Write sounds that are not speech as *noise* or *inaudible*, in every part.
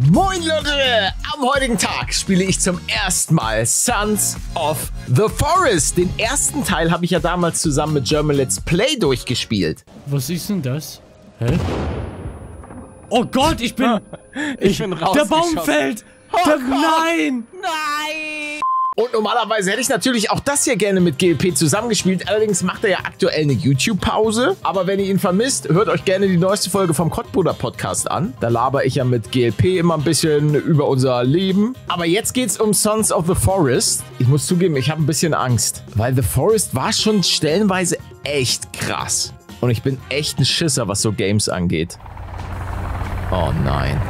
Moin Leute! Am heutigen Tag spiele ich zum ersten Mal Sons of the Forest. Den ersten Teil habe ich ja damals zusammen mit German Let's Play durchgespielt. Was ist denn das? Hä? Oh Gott, ich bin... *laughs* Ich bin Der Baum fällt! Oh der, nein! Nein! Und normalerweise hätte ich natürlich auch das hier gerne mit GLP zusammengespielt. Allerdings macht er ja aktuell eine YouTube-Pause. Aber wenn ihr ihn vermisst, hört euch gerne die neueste Folge vom Kottbruder Podcast an. Da laber ich ja mit GLP immer ein bisschen über unser Leben. Aber jetzt geht's um Sons of the Forest. Ich muss zugeben, ich habe ein bisschen Angst. Weil The Forest war schon stellenweise echt krass. Und ich bin echt ein Schisser, was so Games angeht. Oh nein.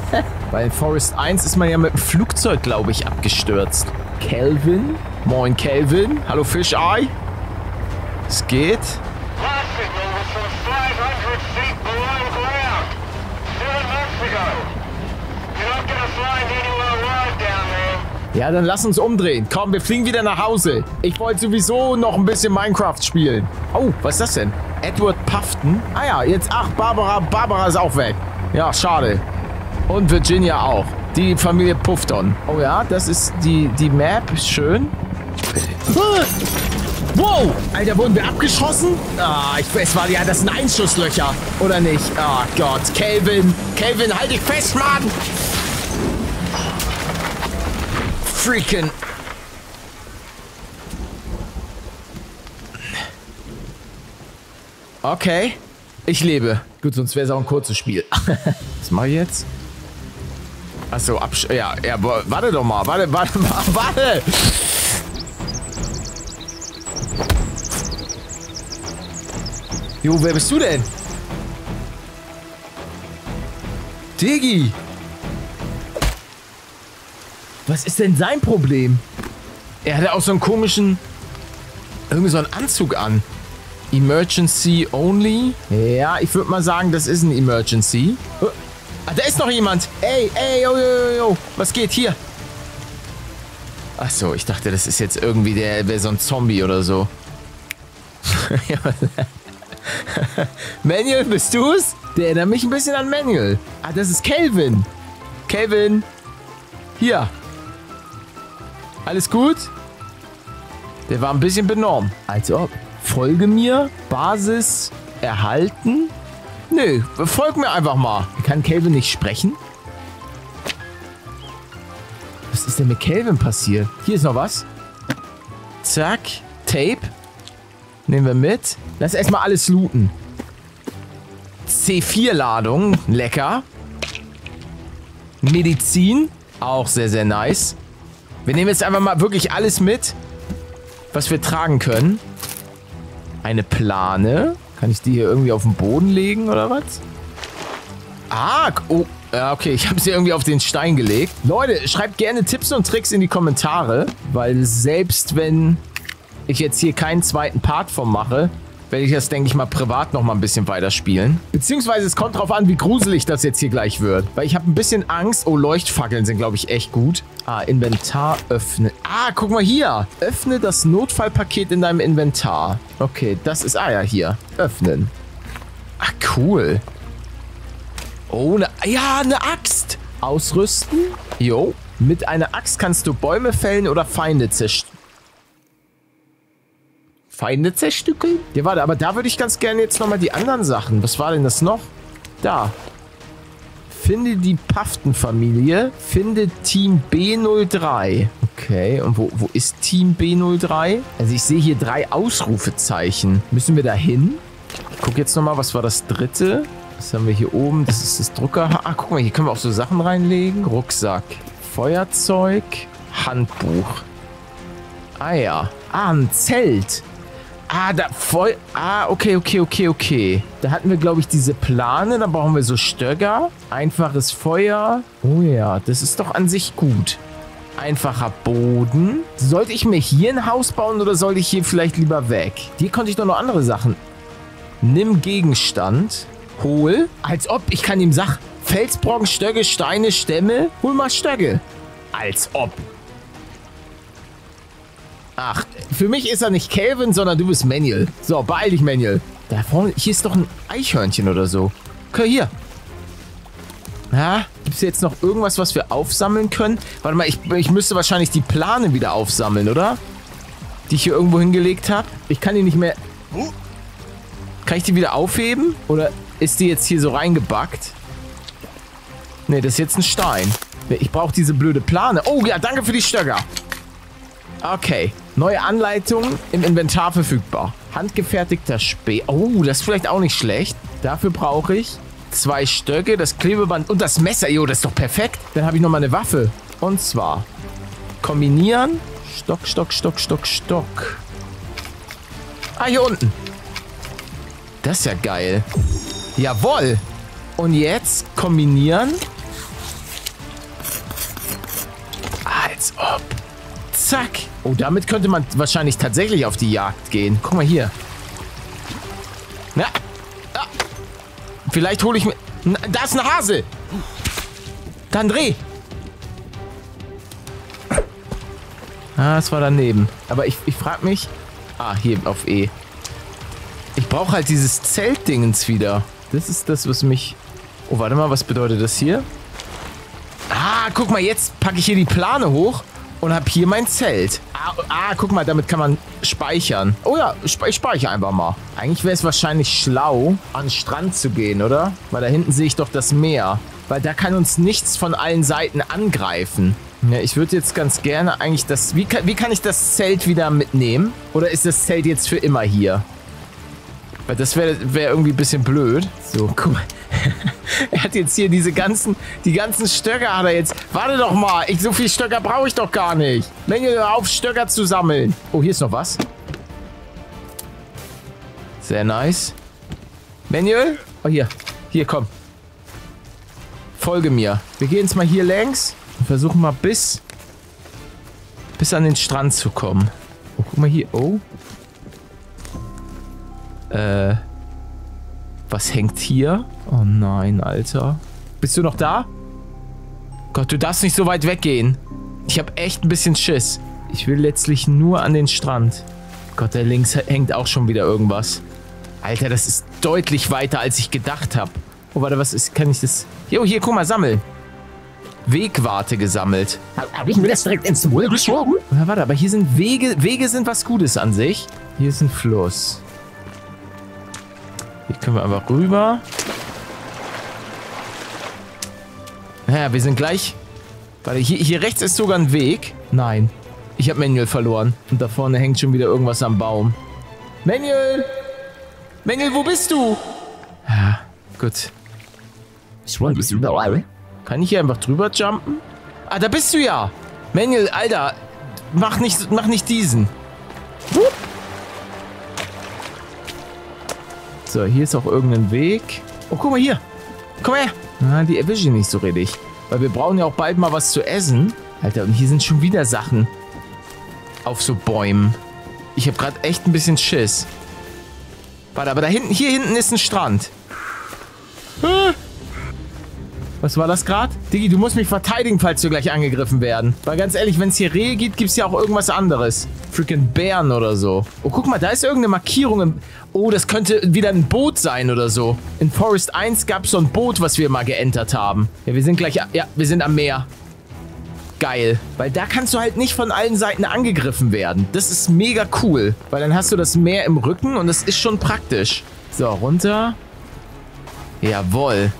*laughs* Bei Forest 1 ist man ja mit dem Flugzeug, glaube ich, abgestürzt. Kelvin? Moin, Kelvin. Hallo, Fischei. Es geht. Ja, dann lass uns umdrehen. Komm, wir fliegen wieder nach Hause. Ich wollte sowieso noch ein bisschen Minecraft spielen. Oh, was ist das denn? Edward Puffton? Ah ja, jetzt, ach, Barbara, Barbara ist auch weg. Ja, schade. Und Virginia auch. Die Familie Puffton. Oh ja, das ist die, die Map. Schön. Wow! Alter, wurden wir abgeschossen? Ah, ich es war ja, das sind Einschusslöcher. Oder nicht? Ah Gott. Kelvin. Kelvin, halt dich fest, Mann! Freaking. Okay. Ich lebe. Gut, sonst wäre es auch ein kurzes Spiel. *laughs* Was mache ich jetzt? Achso, absch... Ja, ja, warte doch mal. Warte, warte *laughs* warte! Jo, wer bist du denn? Diggi! Was ist denn sein Problem? Er hatte auch so einen komischen... Irgendwie so einen Anzug an. Emergency only? Ja, ich würde mal sagen, das ist ein Emergency. Oh, Ah, da ist noch jemand. Ey, ey, yo, yo, yo, yo. Was geht hier? Ach so, ich dachte, das ist jetzt irgendwie der, wäre so ein Zombie oder so. *laughs* Manuel, bist du's? Der erinnert mich ein bisschen an Manuel. Ah, das ist Kelvin. Kelvin. Hier. Alles gut? Der war ein bisschen benommen. Als ob. Folge mir. Basis erhalten. Nö, folg mir einfach mal. Kann Kelvin nicht sprechen? Was ist denn mit Kelvin passiert? Hier ist noch was. Zack. Tape. Nehmen wir mit. Lass erstmal alles looten. C4-Ladung. Lecker. Medizin. Auch sehr, sehr nice. Wir nehmen jetzt einfach mal wirklich alles mit, was wir tragen können. Eine Plane. Kann ich die hier irgendwie auf den Boden legen oder was? Ah, oh. Ja, okay, ich habe sie irgendwie auf den Stein gelegt. Leute, schreibt gerne Tipps und Tricks in die Kommentare, weil selbst wenn ich jetzt hier keinen zweiten Part von mache, werde ich das, denke ich mal, privat noch mal ein bisschen weiterspielen. Beziehungsweise es kommt drauf an, wie gruselig das jetzt hier gleich wird. Weil ich habe ein bisschen Angst. Oh, Leuchtfackeln sind, glaube ich, echt gut. Ah, Inventar öffnen. Ah, guck mal hier. Öffne das Notfallpaket in deinem Inventar. Okay, das ist... Ah ja, hier. Öffnen. Ach, cool. Oh, ne, ja, eine Axt. Ausrüsten. Jo. Mit einer Axt kannst du Bäume fällen oder Feinde zerstören. Feinde zerstückeln? Ja, warte, aber da würde ich ganz gerne jetzt nochmal die anderen Sachen. Was war denn das noch? Da. Finde die Paftenfamilie. Finde Team B03. Okay, und wo, wo ist Team B03? Also ich sehe hier drei Ausrufezeichen. Müssen wir da hin? Ich gucke jetzt nochmal, was war das dritte? Was haben wir hier oben? Das ist das Drucker. Ah, guck mal, hier können wir auch so Sachen reinlegen. Rucksack. Feuerzeug. Handbuch. Ah ja. Ah, ein Zelt. Ah, da voll. Ah, okay, okay, okay, okay. Da hatten wir, glaube ich, diese Plane. Da brauchen wir so Stöcker. Einfaches Feuer. Oh ja, das ist doch an sich gut. Einfacher Boden. Sollte ich mir hier ein Haus bauen oder sollte ich hier vielleicht lieber weg? Hier konnte ich doch noch andere Sachen. Nimm Gegenstand. Hol. Als ob ich kann ihm sagen, Felsbrocken, Stöcke, Steine, Stämme. Hol mal Stöcke. Als ob. Ach, für mich ist er nicht Calvin, sondern du bist Manuel. So, beeil dich, Manuel. Da vorne, hier ist doch ein Eichhörnchen oder so. Okay, hier. Na, gibt es jetzt noch irgendwas, was wir aufsammeln können? Warte mal, ich, ich müsste wahrscheinlich die Plane wieder aufsammeln, oder? Die ich hier irgendwo hingelegt habe. Ich kann die nicht mehr... Kann ich die wieder aufheben? Oder ist die jetzt hier so reingebackt? Ne, das ist jetzt ein Stein. Ich brauche diese blöde Plane. Oh ja, danke für die Stöcker. Okay. Neue Anleitung im Inventar verfügbar. Handgefertigter Spee. Oh, das ist vielleicht auch nicht schlecht. Dafür brauche ich zwei Stöcke, das Klebeband und das Messer. Jo, das ist doch perfekt. Dann habe ich nochmal eine Waffe. Und zwar kombinieren. Stock, Stock, Stock, Stock, Stock. Ah, hier unten. Das ist ja geil. Jawoll. Und jetzt kombinieren. Als ob. Zack. Oh, damit könnte man wahrscheinlich tatsächlich auf die Jagd gehen. Guck mal hier. Na. Ah. Vielleicht hole ich mir... Na, Da ist ein Hase. Dann dreh. Ah, es war daneben. Aber ich, ich frage mich... Ah, hier auf E. Ich brauche halt dieses Zeltdingens wieder. Das ist das, was mich... Oh, warte mal, was bedeutet das hier? Ah, guck mal, jetzt packe ich hier die Plane hoch und habe hier mein Zelt. Ah, ah, guck mal, damit kann man speichern. Oh ja, ich speichere einfach mal. Eigentlich wäre es wahrscheinlich schlau, an den Strand zu gehen, oder? Weil da hinten sehe ich doch das Meer. Weil da kann uns nichts von allen Seiten angreifen. Ja, ich würde jetzt ganz gerne eigentlich das... Wie kann, wie kann ich das Zelt wieder mitnehmen? Oder ist das Zelt jetzt für immer hier? Weil das wäre wär irgendwie ein bisschen blöd. So, guck mal. *laughs* er hat jetzt hier diese ganzen, die ganzen Stöcker hat er jetzt. Warte doch mal, ich, so viel Stöcker brauche ich doch gar nicht. Menge auf, Stöcker zu sammeln. Oh, hier ist noch was. Sehr nice. Manuel? Oh, hier. Hier, komm. Folge mir. Wir gehen jetzt mal hier längs und versuchen mal bis, bis an den Strand zu kommen. Oh, guck mal hier. Oh. Äh. Was hängt hier? Oh nein, Alter. Bist du noch da? Gott, du darfst nicht so weit weggehen. Ich habe echt ein bisschen Schiss. Ich will letztlich nur an den Strand. Gott, da links hängt auch schon wieder irgendwas. Alter, das ist deutlich weiter, als ich gedacht habe. Oh, warte, was ist? Kann ich das... Jo, hier, guck mal, sammeln. Wegwarte gesammelt. Habe ich mir das direkt ins Maul geschoben? Warte, aber hier sind Wege. Wege sind was Gutes an sich. Hier ist ein Fluss. Hier können wir einfach rüber. Ja, wir sind gleich. Warte, hier, hier rechts ist sogar ein Weg. Nein. Ich habe Manuel verloren. Und da vorne hängt schon wieder irgendwas am Baum. Manuel! Manuel, wo bist du? Ja, gut. Kann ich hier einfach drüber jumpen? Ah, da bist du ja. Manuel, Alter. Mach nicht, mach nicht diesen. Wupp. So, hier ist auch irgendein Weg. Oh, guck mal hier. Komm her. Ah, die erwische ich nicht so richtig. Weil wir brauchen ja auch bald mal was zu essen. Alter, und hier sind schon wieder Sachen. Auf so Bäumen. Ich habe gerade echt ein bisschen Schiss. Warte, aber da hinten, hier hinten ist ein Strand. Ah. Was war das gerade? Diggi, du musst mich verteidigen, falls wir gleich angegriffen werden. Weil ganz ehrlich, wenn es hier Rehe gibt, gibt es ja auch irgendwas anderes. Freaking Bären oder so. Oh, guck mal, da ist irgendeine Markierung. Im oh, das könnte wieder ein Boot sein oder so. In Forest 1 gab es so ein Boot, was wir mal geentert haben. Ja, wir sind gleich... Ja, wir sind am Meer. Geil. Weil da kannst du halt nicht von allen Seiten angegriffen werden. Das ist mega cool. Weil dann hast du das Meer im Rücken und das ist schon praktisch. So, runter. Jawohl.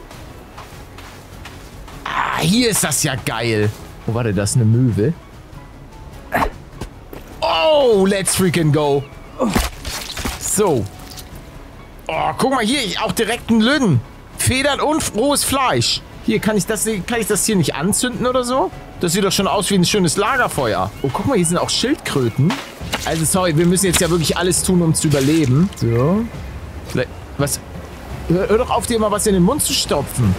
Hier ist das ja geil. Oh, warte, das ist eine Möwe. Oh, let's freaking go. So. Oh, guck mal hier, auch direkt ein Lünn. Federn und rohes Fleisch. Hier, kann ich, das, kann ich das hier nicht anzünden oder so? Das sieht doch schon aus wie ein schönes Lagerfeuer. Oh, guck mal, hier sind auch Schildkröten. Also, sorry, wir müssen jetzt ja wirklich alles tun, um zu überleben. So. Vielleicht, was? Hör, hör doch auf, dir mal was in den Mund zu stopfen.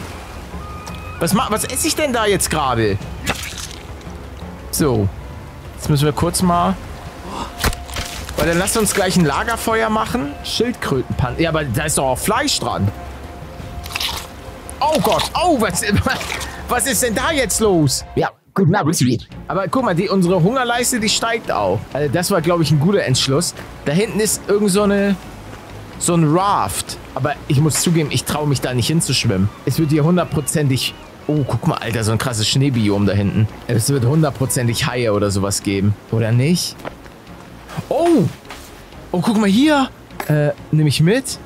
Was, was esse ich denn da jetzt gerade? So. Jetzt müssen wir kurz mal... Weil dann lasst uns gleich ein Lagerfeuer machen. Schildkrötenpan... Ja, aber da ist doch auch Fleisch dran. Oh Gott. Oh, was, *laughs* was ist denn da jetzt los? Ja, guten Abend. Aber guck mal, die, unsere Hungerleiste, die steigt auch. Also das war, glaube ich, ein guter Entschluss. Da hinten ist irgend so eine... so ein Raft. Aber ich muss zugeben, ich traue mich da nicht hinzuschwimmen. Es wird hier hundertprozentig... Oh, guck mal, Alter, so ein krasses Schneebiom da hinten. Es wird hundertprozentig Haie oder sowas geben. Oder nicht? Oh! Oh, guck mal hier. Äh, nehme ich mit?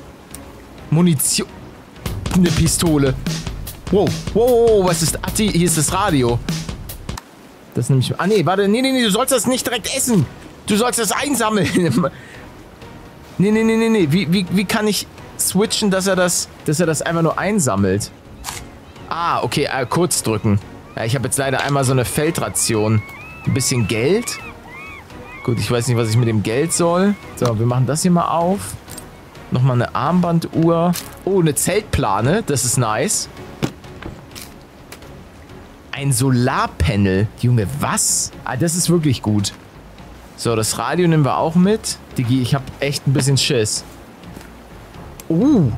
Munition. Eine Pistole. Wow, wow, wow, was ist... Ach, hier ist das Radio. Das nehme ich... Ah, nee, warte. Nee, nee, nee, du sollst das nicht direkt essen. Du sollst das einsammeln. *laughs* nee, nee, nee, nee, nee. Wie, wie, wie kann ich switchen, dass er das... Dass er das einfach nur einsammelt? Ah, okay, äh, kurz drücken. Ja, ich habe jetzt leider einmal so eine Feldration. Ein bisschen Geld. Gut, ich weiß nicht, was ich mit dem Geld soll. So, wir machen das hier mal auf. Nochmal eine Armbanduhr. Oh, eine Zeltplane. Das ist nice. Ein Solarpanel. Junge, was? Ah, das ist wirklich gut. So, das Radio nehmen wir auch mit. Digi, ich habe echt ein bisschen Schiss. Uh,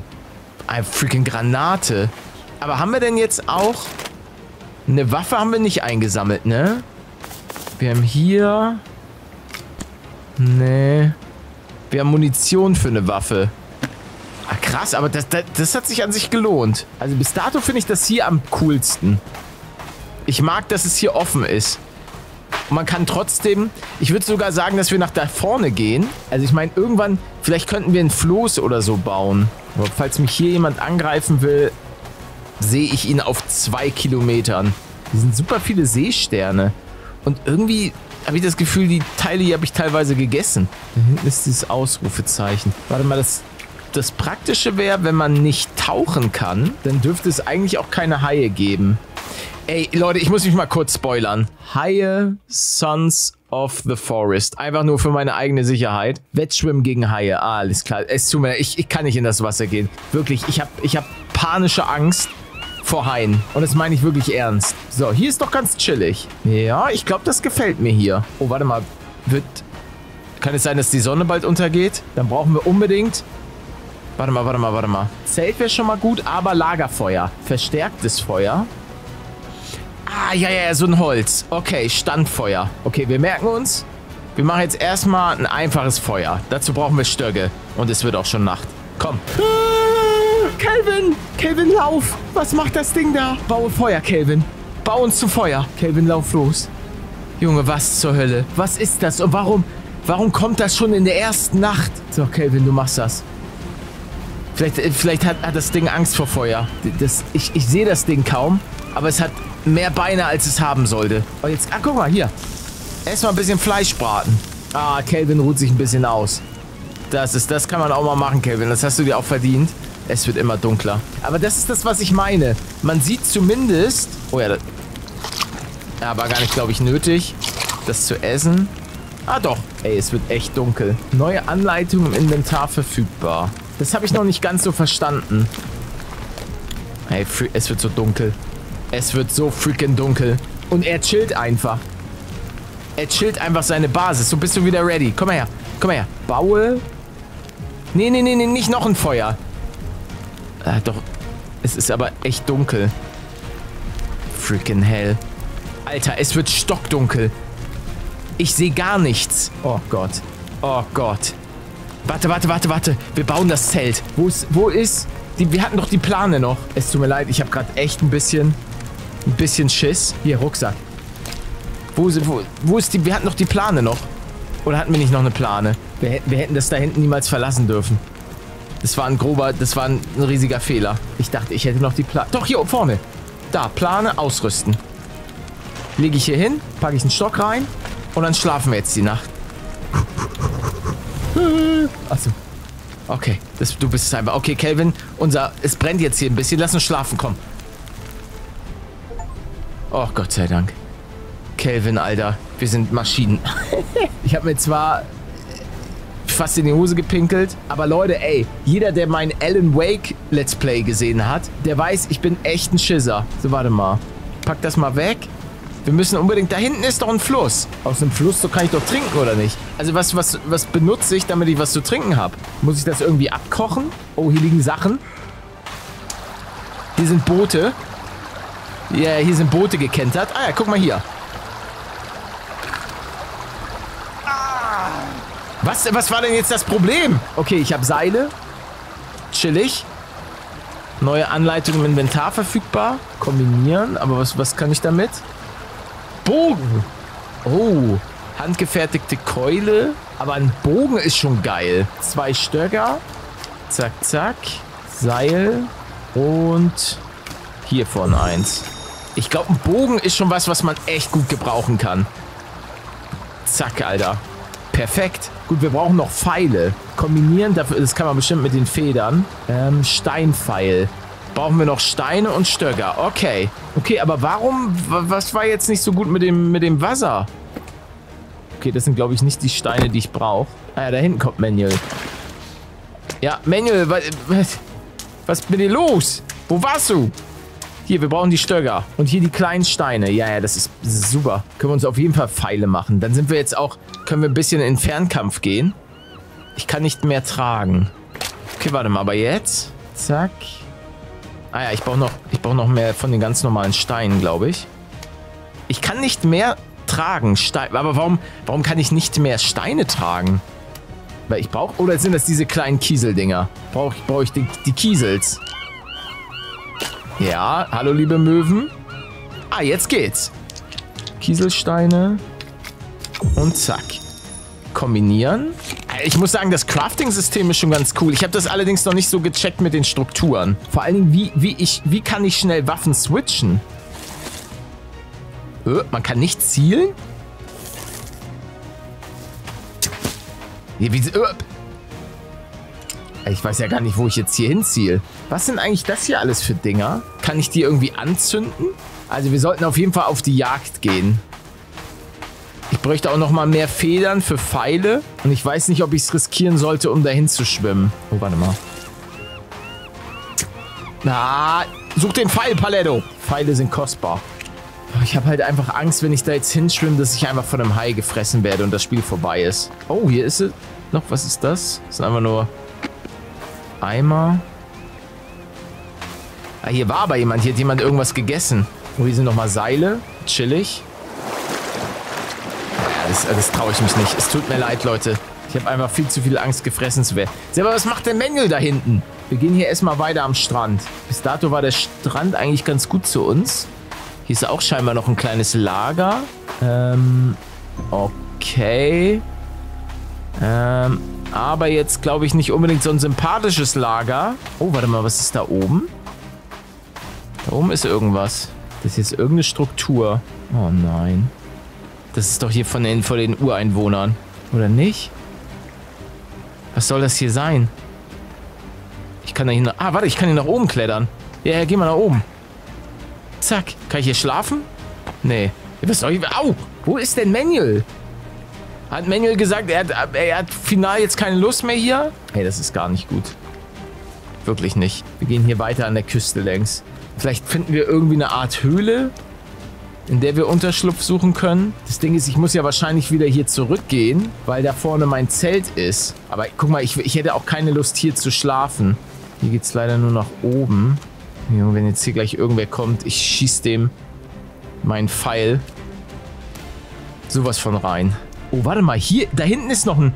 eine freaking Granate. Aber haben wir denn jetzt auch... Eine Waffe haben wir nicht eingesammelt, ne? Wir haben hier... Nee. Wir haben Munition für eine Waffe. Ah, krass, aber das, das, das hat sich an sich gelohnt. Also bis dato finde ich das hier am coolsten. Ich mag, dass es hier offen ist. Und man kann trotzdem... Ich würde sogar sagen, dass wir nach da vorne gehen. Also ich meine, irgendwann... Vielleicht könnten wir ein Floß oder so bauen. Aber falls mich hier jemand angreifen will, sehe ich ihn auf zwei Kilometern. Hier sind super viele Seesterne. Und irgendwie habe ich das Gefühl, die Teile hier habe ich teilweise gegessen. Da hinten ist dieses Ausrufezeichen. Warte mal, das, das Praktische wäre, wenn man nicht tauchen kann, dann dürfte es eigentlich auch keine Haie geben. Ey, Leute, ich muss mich mal kurz spoilern. Haie, Sons of the Forest. Einfach nur für meine eigene Sicherheit. Wettschwimmen gegen Haie. Ah, alles klar. Es tut mir ich, ich kann nicht in das Wasser gehen. Wirklich, ich habe ich hab panische Angst vor Haien. Und das meine ich wirklich ernst. So, hier ist doch ganz chillig. Ja, ich glaube, das gefällt mir hier. Oh, warte mal. Wird... Kann es sein, dass die Sonne bald untergeht? Dann brauchen wir unbedingt... Warte mal, warte mal, warte mal. Zelt wäre schon mal gut, aber Lagerfeuer. Verstärktes Feuer. Ah, ja, ja, so ein Holz. Okay, Standfeuer. Okay, wir merken uns. Wir machen jetzt erstmal ein einfaches Feuer. Dazu brauchen wir Stöcke. Und es wird auch schon Nacht. Komm. Ah, Kelvin! Kelvin, lauf! Was macht das Ding da? Baue Feuer, Kelvin. Bau uns zu Feuer. Kelvin, lauf los. Junge, was zur Hölle? Was ist das? Und warum, warum kommt das schon in der ersten Nacht? So, Kelvin, du machst das. Vielleicht, äh, vielleicht hat, hat das Ding Angst vor Feuer. Das, ich ich sehe das Ding kaum, aber es hat mehr Beine, als es haben sollte. Oh, jetzt, ah, guck mal, hier. Erstmal ein bisschen Fleisch braten. Ah, Kelvin ruht sich ein bisschen aus. Das ist, das kann man auch mal machen, Kelvin. Das hast du dir auch verdient. Es wird immer dunkler. Aber das ist das, was ich meine. Man sieht zumindest... Oh ja, das... Ja, war gar nicht, glaube ich, nötig, das zu essen. Ah, doch. Ey, es wird echt dunkel. Neue Anleitung im Inventar verfügbar. Das habe ich noch nicht ganz so verstanden. Ey, es wird so dunkel. Es wird so freaking dunkel. Und er chillt einfach. Er chillt einfach seine Basis. So bist du wieder ready. Komm mal her. Komm mal her. Baue. Nee, nee, nee, nee, nicht noch ein Feuer. Ah, doch. Es ist aber echt dunkel. Freaking hell. Alter, es wird stockdunkel. Ich sehe gar nichts. Oh Gott. Oh Gott. Warte, warte, warte, warte. Wir bauen das Zelt. Wo ist, wo ist... Die, wir hatten doch die Plane noch. Es tut mir leid, ich habe gerade echt ein bisschen... Ein bisschen Schiss. Hier, Rucksack. Wo, wo, wo ist die... Wir hatten doch die Plane noch. Oder hatten wir nicht noch eine Plane? Wir, wir hätten das da hinten niemals verlassen dürfen. Das war ein grober... Das war ein, ein riesiger Fehler. Ich dachte, ich hätte noch die Plane... Doch, hier vorne. Da, Plane ausrüsten. Lege ich hier hin, packe ich einen Stock rein und dann schlafen wir jetzt die Nacht. *laughs* Achso. Okay, das, du bist es einfach. Okay, Kelvin, unser, es brennt jetzt hier ein bisschen. Lass uns schlafen, komm. Oh, Gott sei Dank. Kelvin, Alter, wir sind Maschinen. *laughs* ich habe mir zwar fast in die Hose gepinkelt, aber Leute, ey, jeder, der mein Alan Wake Let's Play gesehen hat, der weiß, ich bin echt ein Schisser. So, warte mal. Pack das mal weg. Wir müssen unbedingt... Da hinten ist doch ein Fluss. Aus dem Fluss, so kann ich doch trinken, oder nicht? Also was, was, was benutze ich, damit ich was zu trinken habe? Muss ich das irgendwie abkochen? Oh, hier liegen Sachen. Hier sind Boote. Ja, hier sind Boote gekentert. Ah ja, guck mal hier. Was, was war denn jetzt das Problem? Okay, ich habe Seile. chillig. Neue Anleitung im Inventar verfügbar. Kombinieren. Aber was, was kann ich damit? Bogen. Oh. Handgefertigte Keule. Aber ein Bogen ist schon geil. Zwei Stöcker. Zack, zack. Seil. Und hiervon eins. Ich glaube, ein Bogen ist schon was, was man echt gut gebrauchen kann. Zack, Alter. Perfekt. Gut, wir brauchen noch Pfeile. Kombinieren, das kann man bestimmt mit den Federn. Ähm, Steinpfeil. Brauchen wir noch Steine und Stöcker. Okay. Okay, aber warum, was war jetzt nicht so gut mit dem, mit dem Wasser? Okay, das sind, glaube ich, nicht die Steine, die ich brauche. Ah ja, da hinten kommt Manuel. Ja, Manuel, was, was, was mit dir los? Wo warst du? Hier, wir brauchen die Stöcker. Und hier die kleinen Steine. Ja, ja, das ist, das ist super. Können wir uns auf jeden Fall Pfeile machen. Dann sind wir jetzt auch, können wir ein bisschen in Fernkampf gehen. Ich kann nicht mehr tragen. Okay, warte mal, aber jetzt? Zack. Ah ja, ich brauche noch, ich brauche noch mehr von den ganz normalen Steinen, glaube ich. Ich kann nicht mehr tragen. Stein, aber warum, warum kann ich nicht mehr Steine tragen? Weil ich brauche, oder sind das diese kleinen Kieseldinger? Brauche ich, brauche ich die, die Kiesels? Ja, hallo liebe Möwen. Ah, jetzt geht's. Kieselsteine. Und zack. Kombinieren. Ich muss sagen, das Crafting-System ist schon ganz cool. Ich habe das allerdings noch nicht so gecheckt mit den Strukturen. Vor allen Dingen, wie, wie, ich, wie kann ich schnell Waffen switchen? Äh, man kann nicht zielen? Wie, äh. Ich weiß ja gar nicht, wo ich jetzt hier hinziehe. Was sind eigentlich das hier alles für Dinger? Kann ich die irgendwie anzünden? Also wir sollten auf jeden Fall auf die Jagd gehen. Ich bräuchte auch noch mal mehr Federn für Pfeile. Und ich weiß nicht, ob ich es riskieren sollte, um dahin zu schwimmen. Oh, warte mal. Na, such den Pfeil, Paletto. Pfeile sind kostbar. Ich habe halt einfach Angst, wenn ich da jetzt hinschwimme, dass ich einfach von einem Hai gefressen werde und das Spiel vorbei ist. Oh, hier ist es. Noch, was ist das? Das sind einfach nur Eimer. Ah, hier war aber jemand. Hier hat jemand irgendwas gegessen. Oh, hier sind nochmal Seile. Chillig. Ja, das, das traue ich mich nicht. Es tut mir leid, Leute. Ich habe einfach viel zu viel Angst, gefressen zu werden. Aber was macht der Manuel da hinten? Wir gehen hier erstmal weiter am Strand. Bis dato war der Strand eigentlich ganz gut zu uns. Hier ist auch scheinbar noch ein kleines Lager. Ähm, okay. Ähm, aber jetzt glaube ich nicht unbedingt so ein sympathisches Lager. Oh, warte mal, was ist da oben? Da oben ist irgendwas. Das ist jetzt irgendeine Struktur. Oh nein. Das ist doch hier von den, von den Ureinwohnern. Oder nicht? Was soll das hier sein? Ich kann da hin... Ah, warte, ich kann hier nach oben klettern. Ja, ja, geh mal nach oben. Zack. Kann ich hier schlafen? Nee. Was soll ich... Au! Wo ist denn Manuel? Hat Manuel gesagt, er hat, er hat final jetzt keine Lust mehr hier? Hey, das ist gar nicht gut. Wirklich nicht. Wir gehen hier weiter an der Küste längs. Vielleicht finden wir irgendwie eine Art Höhle, in der wir Unterschlupf suchen können. Das Ding ist, ich muss ja wahrscheinlich wieder hier zurückgehen, weil da vorne mein Zelt ist. Aber guck mal, ich, ich hätte auch keine Lust hier zu schlafen. Hier geht es leider nur nach oben. Junge, wenn jetzt hier gleich irgendwer kommt, ich schieße dem meinen Pfeil sowas von rein. Oh, warte mal, hier, da hinten ist noch ein...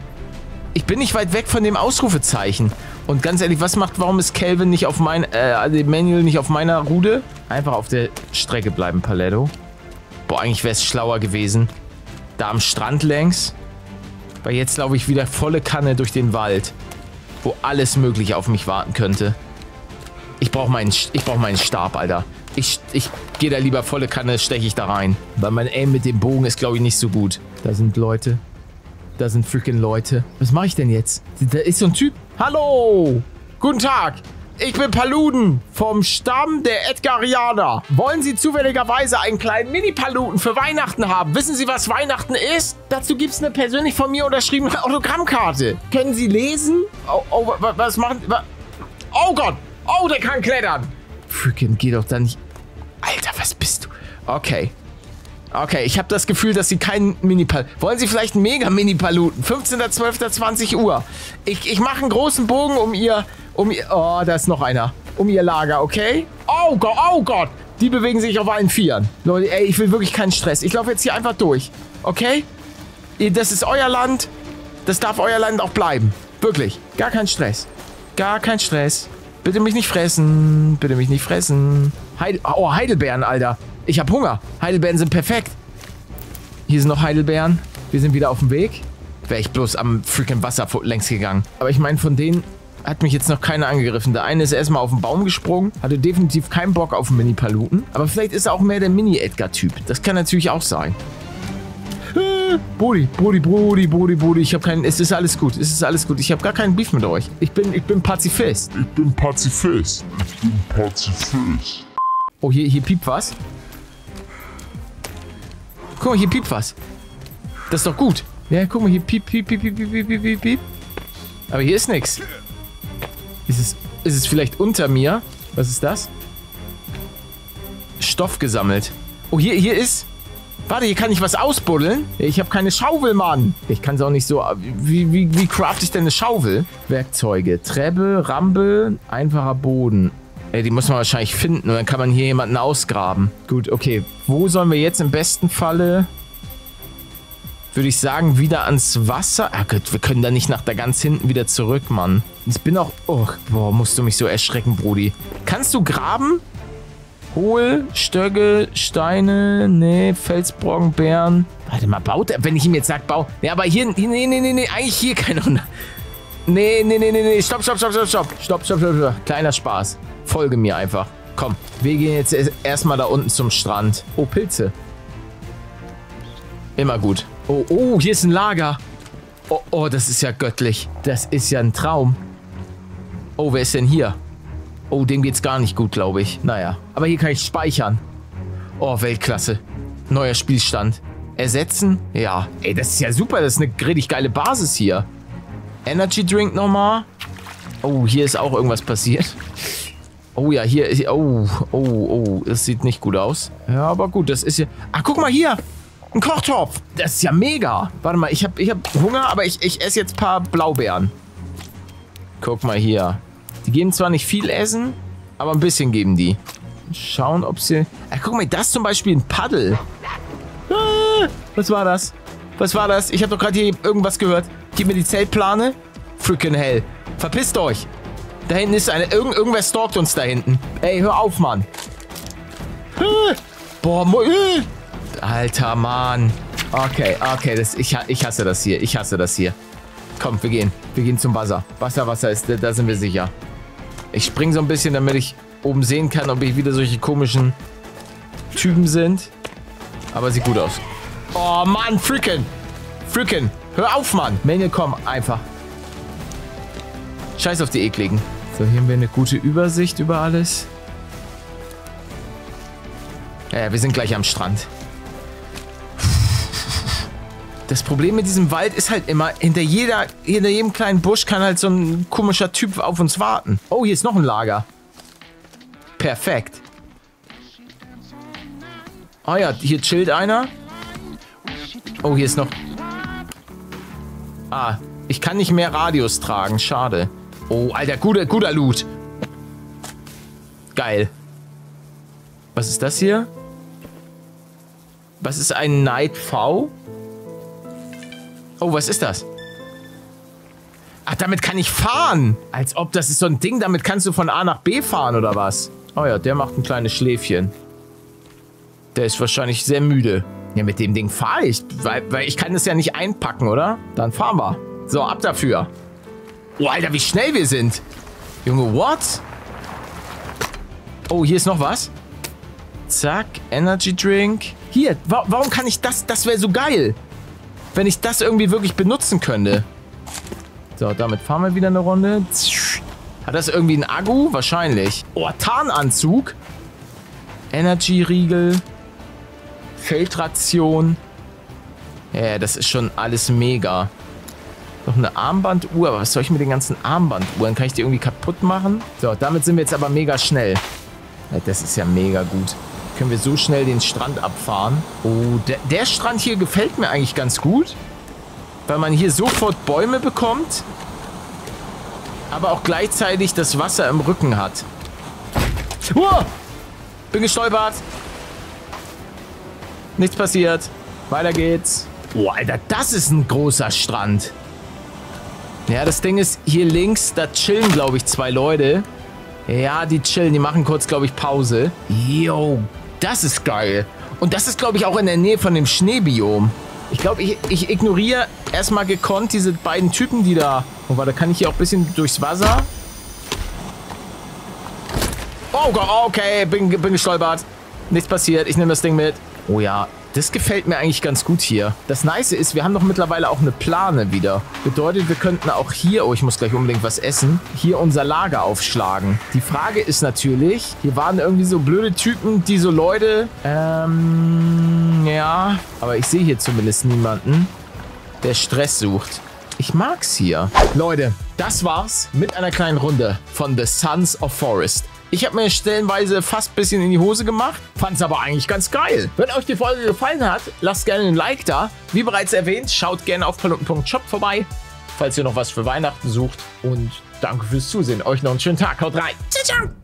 Ich bin nicht weit weg von dem Ausrufezeichen. Und ganz ehrlich, was macht, warum ist Calvin nicht auf mein, äh, also Manuel nicht auf meiner Rude? Einfach auf der Strecke bleiben, Paletto. Boah, eigentlich wäre es schlauer gewesen. Da am Strand längs. Weil jetzt laufe ich wieder volle Kanne durch den Wald. Wo alles mögliche auf mich warten könnte. Ich brauche meinen, ich brauch meinen Stab, Alter. Ich, ich gehe da lieber volle Kanne, steche ich da rein. Weil mein Aim mit dem Bogen ist, glaube ich, nicht so gut. Da sind Leute. Da sind freaking Leute. Was mache ich denn jetzt? Da ist so ein Typ. Hallo! Guten Tag! Ich bin Paluden vom Stamm der Edgarianer. Wollen Sie zufälligerweise einen kleinen Mini-Paluten für Weihnachten haben? Wissen Sie, was Weihnachten ist? Dazu gibt es eine persönlich von mir unterschriebene Autogrammkarte. Können Sie lesen? Oh, oh was machen... Oh Gott! Oh, der kann klettern! Freaking, geh doch da nicht... Alter, was bist du? Okay. Okay, ich habe das Gefühl, dass Sie keinen Minipal... Wollen Sie vielleicht einen Mega-Mini-Paluten? 15.12.20 Uhr. Ich, ich mache einen großen Bogen um Ihr... Um ihr... Oh, da ist noch einer. Um Ihr Lager, okay? Oh Gott, oh Gott. Die bewegen sich auf allen Vieren. Leute, ey, ich will wirklich keinen Stress. Ich laufe jetzt hier einfach durch. Okay? Das ist euer Land. Das darf euer Land auch bleiben. Wirklich. Gar kein Stress. Gar kein Stress. Bitte mich nicht fressen. Bitte mich nicht fressen. Heide oh, Heidelbeeren, Alter. Ich hab Hunger. Heidelbeeren sind perfekt. Hier sind noch Heidelbeeren. Wir sind wieder auf dem Weg. Wäre ich bloß am freaking Wasser längs gegangen. Aber ich meine, von denen hat mich jetzt noch keiner angegriffen. Der eine ist erstmal auf den Baum gesprungen, hatte definitiv keinen Bock auf einen Mini-Paluten. Aber vielleicht ist er auch mehr der Mini-Edgar-Typ. Das kann natürlich auch sein. Äh, Brudi, Brudi, Brudi, Brudi, Brudi, ich habe keinen, es ist alles gut, es ist alles gut. Ich habe gar keinen Beef mit euch. Ich bin, ich bin Pazifist. Ich bin Pazifist. Ich bin Pazifist. Oh, hier, hier piept was. Guck mal, hier piept was. Das ist doch gut. Ja, guck mal, hier piep, piep, piep, piep, piep, piep, piep, piep. Aber hier ist nichts. Ist es, ist es vielleicht unter mir? Was ist das? Stoff gesammelt. Oh, hier, hier ist... Warte, hier kann ich was ausbuddeln. Ich habe keine Schaufel, Mann. Ich kann es auch nicht so... Wie, wie, wie craft ich denn eine Schaufel? Werkzeuge. Treppe, Rampe, einfacher Boden. Ey, die muss man wahrscheinlich finden und dann kann man hier jemanden ausgraben. Gut, okay. Wo sollen wir jetzt im besten Falle würde ich sagen, wieder ans Wasser. Ah Gott, wir können da nicht nach da ganz hinten wieder zurück, Mann. Ich bin auch... Oh, boah, musst du mich so erschrecken, Brudi. Kannst du graben? Hohl, Stöcke, Steine, nee, Felsbrocken, Bären. Warte mal, baut er, wenn ich ihm jetzt sage, bau. Ja, aber hier, nee, nee, nee, nee, eigentlich hier kein Hunde. Nee, nee, nee, nee, nee. Stopp, stopp, stopp, stopp, stopp. Stopp, stopp, stopp, stopp. Kleiner Spaß. Folge mir einfach. Komm, wir gehen jetzt erstmal da unten zum Strand. Oh, Pilze. Immer gut. Oh, oh, hier ist ein Lager. Oh, oh, das ist ja göttlich. Das ist ja ein Traum. Oh, wer ist denn hier? Oh, dem geht's gar nicht gut, glaube ich. Naja, aber hier kann ich speichern. Oh, Weltklasse. Neuer Spielstand. Ersetzen? Ja. Ey, das ist ja super. Das ist eine richtig geile Basis hier. Energy Drink nochmal. Oh, hier ist auch irgendwas passiert. Oh ja, hier, oh, oh, oh, das sieht nicht gut aus. Ja, aber gut, das ist ja... Ah, guck mal hier, ein Kochtopf. Das ist ja mega. Warte mal, ich habe ich hab Hunger, aber ich, ich esse jetzt ein paar Blaubeeren. Guck mal hier. Die geben zwar nicht viel Essen, aber ein bisschen geben die. Schauen, ob sie... Ah, guck mal, das ist zum Beispiel ein Paddel. Ah, was war das? Was war das? Ich habe doch gerade hier irgendwas gehört. Gib mir die Zeltplane. Freaking hell. Verpisst euch. Da hinten ist eine... Irgend, irgendwer stalkt uns da hinten. Ey, hör auf, Mann. Ah, boah. Alter, Mann. Okay, okay, das, ich, ich hasse das hier. Ich hasse das hier. Komm, wir gehen. Wir gehen zum Wasser. Wasser, Wasser ist, da sind wir sicher. Ich spring so ein bisschen, damit ich oben sehen kann, ob ich wieder solche komischen Typen sind. Aber sieht gut aus. Oh, Mann, Fricken. Fricken. Hör auf, Mann. Menge, komm, einfach. Scheiß auf die ekligen. So, hier haben wir eine gute Übersicht über alles. Ja, wir sind gleich am Strand. Das Problem mit diesem Wald ist halt immer, hinter, jeder, hinter jedem kleinen Busch kann halt so ein komischer Typ auf uns warten. Oh, hier ist noch ein Lager. Perfekt. Ah ja, hier chillt einer. Oh, hier ist noch... Ah, ich kann nicht mehr Radios tragen. Schade. Oh, Alter, guter, guter Loot. Geil. Was ist das hier? Was ist ein Night V? Oh, was ist das? Ach, damit kann ich fahren. Als ob das ist so ein Ding, damit kannst du von A nach B fahren oder was? Oh ja, der macht ein kleines Schläfchen. Der ist wahrscheinlich sehr müde. Ja, mit dem Ding fahre ich, weil, weil ich kann das ja nicht einpacken, oder? Dann fahren wir. So, ab dafür. Oh, Alter, wie schnell wir sind. Junge, what? Oh, hier ist noch was. Zack, Energy Drink. Hier, wa warum kann ich das? Das wäre so geil wenn ich das irgendwie wirklich benutzen könnte. So, damit fahren wir wieder eine Runde. Hat das irgendwie ein Agu? Wahrscheinlich. Oh, Tarnanzug. Energy-Riegel. Feldration. Ja, das ist schon alles mega. Noch eine Armbanduhr. Aber was soll ich mit den ganzen Armbanduhren? Kann ich die irgendwie kaputt machen? So, damit sind wir jetzt aber mega schnell. Ja, das ist ja mega gut können wir so schnell den Strand abfahren. Oh, der, der Strand hier gefällt mir eigentlich ganz gut. Weil man hier sofort Bäume bekommt. Aber auch gleichzeitig das Wasser im Rücken hat. Oh, bin gestolpert. Nichts passiert. Weiter geht's. Oh, Alter, das ist ein großer Strand. Ja, das Ding ist, hier links, da chillen, glaube ich, zwei Leute. Ja, die chillen, die machen kurz, glaube ich, Pause. Yo, das ist geil. Und das ist, glaube ich, auch in der Nähe von dem Schneebiom. Ich glaube, ich, ich ignoriere erstmal gekonnt diese beiden Typen, die da... Oh, warte, kann ich hier auch ein bisschen durchs Wasser? Oh Gott, okay, bin, bin gestolpert. Nichts passiert, ich nehme das Ding mit. Oh ja, das gefällt mir eigentlich ganz gut hier. Das Nice ist, wir haben doch mittlerweile auch eine Plane wieder. Bedeutet, wir könnten auch hier, oh, ich muss gleich unbedingt was essen, hier unser Lager aufschlagen. Die Frage ist natürlich, hier waren irgendwie so blöde Typen, die so Leute, ähm, ja, aber ich sehe hier zumindest niemanden, der Stress sucht. Ich mag's hier. Leute, das war's mit einer kleinen Runde von The Sons of Forest. Ich habe mir stellenweise fast ein bisschen in die Hose gemacht, fand's aber eigentlich ganz geil. Wenn euch die Folge gefallen hat, lasst gerne ein Like da. Wie bereits erwähnt, schaut gerne auf paluten.shop vorbei, falls ihr noch was für Weihnachten sucht. Und danke fürs Zusehen. Euch noch einen schönen Tag. Haut rein. Ciao, ciao.